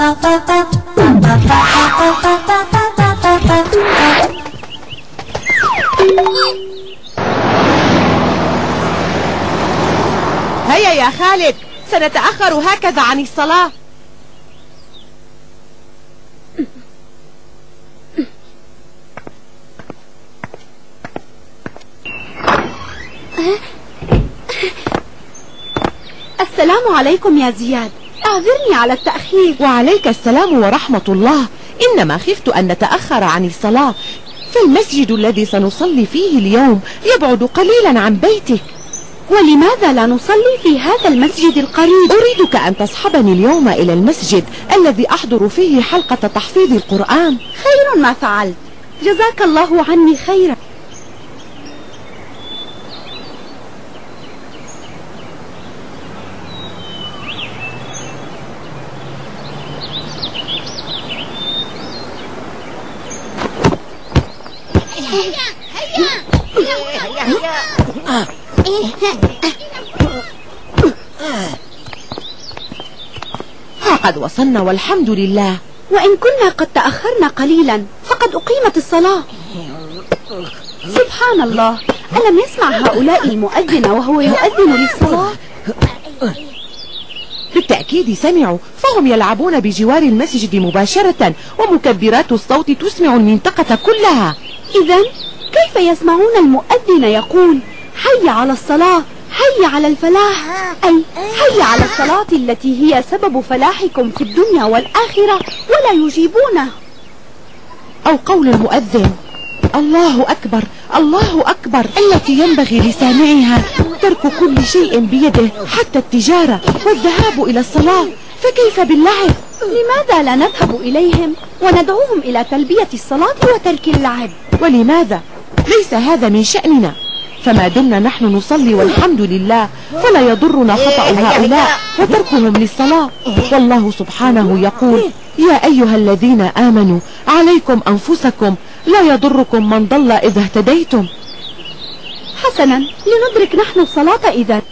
هيا يا خالد سنتأخر هكذا عن الصلاة. السلام عليكم يا زياد. أعذرني على التأخير. وعليك السلام ورحمة الله. إنما خفت أن نتأخر عن الصلاة. فالمسجد الذي سنصلي فيه اليوم يبعد قليلا عن بيتك. ولماذا لا نصلي في هذا المسجد القريب؟ أريدك أن تصحبني اليوم إلى المسجد الذي أحضر فيه حلقة تحفيظ القرآن. خير ما فعلت. جزاك الله عني خيرا. ها قد وصلنا والحمد لله. وإن كنا قد تأخرنا قليلا فقد أقيمت الصلاة. سبحان الله. ألم يسمع هؤلاء المؤذن وهو يؤذن للصلاة؟ بالتأكيد سمعوا فهم يلعبون بجوار المسجد مباشرة ومكبرات الصوت تسمع المنطقة كلها. إذا كيف يسمعون المؤذن يقول حي على الصلاة حي على الفلاح أي حي على الصلاة التي هي سبب فلاحكم في الدنيا والآخرة ولا يجيبونه. أو قول المؤذن الله أكبر الله أكبر التي ينبغي لسامعها ترك كل شيء بيده حتى التجارة والذهاب إلى الصلاة فكيف باللعب؟ لماذا لا نذهب إليهم وندعوهم إلى تلبية الصلاة وترك اللعب؟ ولماذا؟ ليس هذا من شأننا. فما دمنا نحن نصلي والحمد لله فلا يضرنا خطأ هؤلاء وتركهم للصلاة. والله سبحانه يقول يا أيها الذين آمنوا عليكم أنفسكم لا يضركم من ضل إذا اهتديتم. حسنا لندرك نحن الصلاة إذا.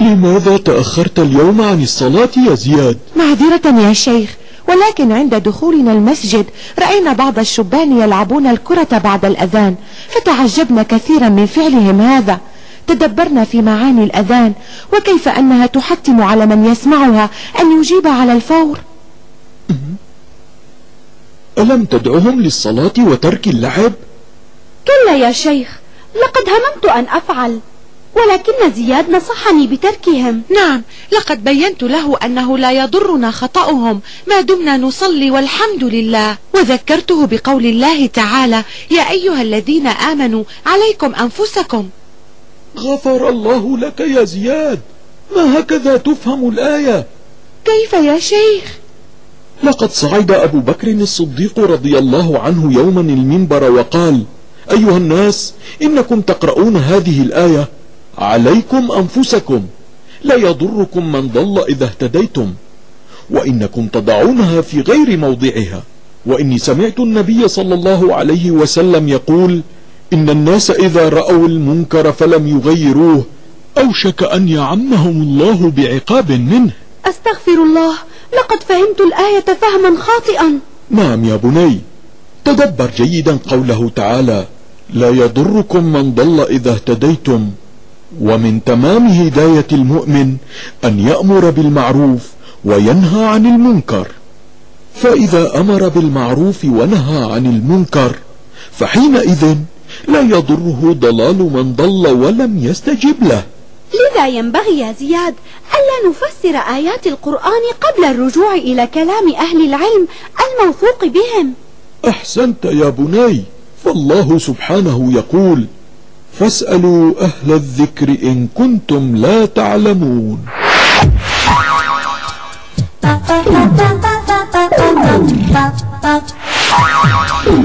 لماذا تأخرت اليوم عن الصلاة يا زياد؟ معذرة يا شيخ ولكن عند دخولنا المسجد رأينا بعض الشبان يلعبون الكرة بعد الأذان فتعجبنا كثيرا من فعلهم هذا تدبرنا في معاني الأذان وكيف أنها تحتم على من يسمعها أن يجيب على الفور ألم تدعهم للصلاة وترك اللعب؟ كلا يا شيخ لقد هممت أن أفعل ولكن زياد نصحني بتركهم. نعم لقد بينت له أنه لا يضرنا خطأهم. ما دمنا نصلي والحمد لله. وذكرته بقول الله تعالى يا أيها الذين آمنوا عليكم أنفسكم. غفر الله لك يا زياد. ما هكذا تفهم الآية؟ كيف يا شيخ؟ لقد صعد أبو بكر الصديق رضي الله عنه يوما المنبر وقال أيها الناس إنكم تقرؤون هذه الآية عليكم أنفسكم. لا يضركم من ضل إذا اهتديتم. وإنكم تضعونها في غير موضعها. وإني سمعت النبي صلى الله عليه وسلم يقول إن الناس إذا رأوا المنكر فلم يغيروه أوشك أن يعمهم الله بعقاب منه. أستغفر الله لقد فهمت الآية فهما خاطئا. نعم يا بني تدبر جيدا قوله تعالى لا يضركم من ضل إذا اهتديتم. ومن تمام هداية المؤمن أن يأمر بالمعروف وينهى عن المنكر. فإذا أمر بالمعروف ونهى عن المنكر فحينئذ لا يضره ضلال من ضل ولم يستجب له. لذا ينبغي يا زياد ألا نفسر آيات القرآن قبل الرجوع إلى كلام أهل العلم الموثوق بهم. أحسنت يا بني فالله سبحانه يقول فاسألوا أهل الذكر إن كنتم لا تعلمون.